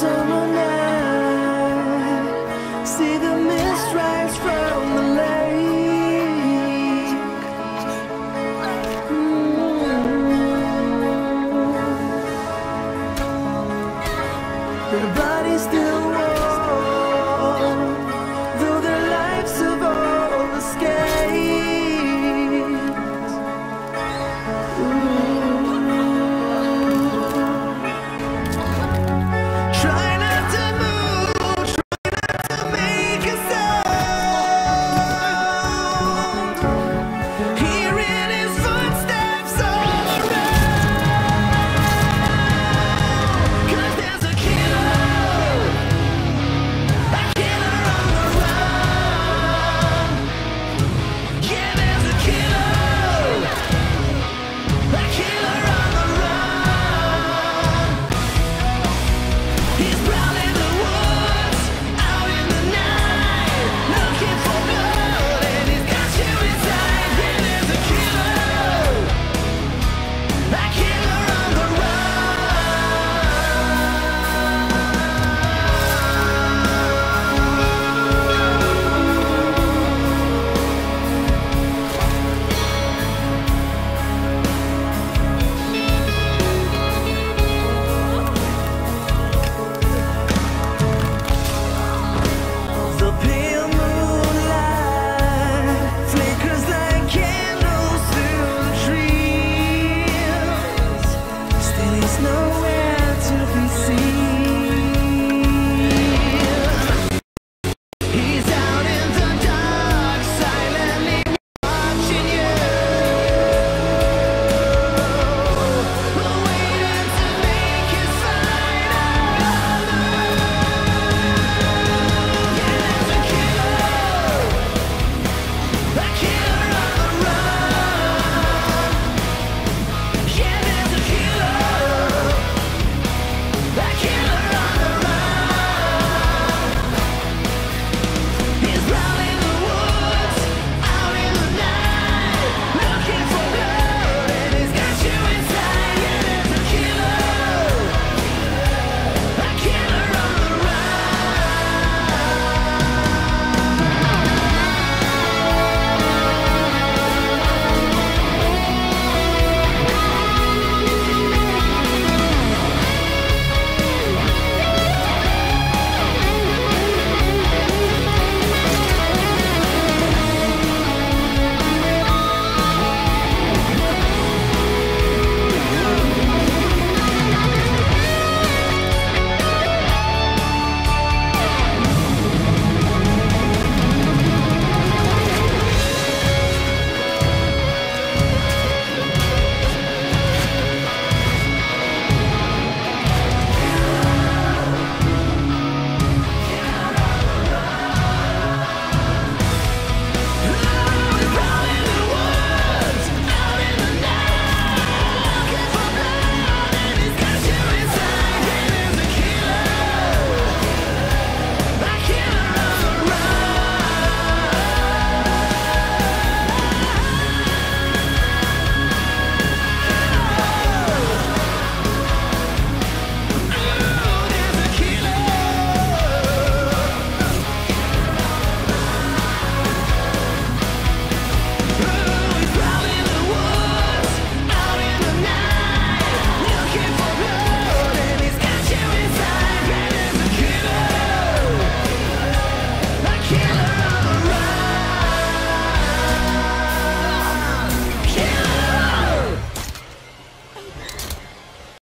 summer night See the mist rise from the lake still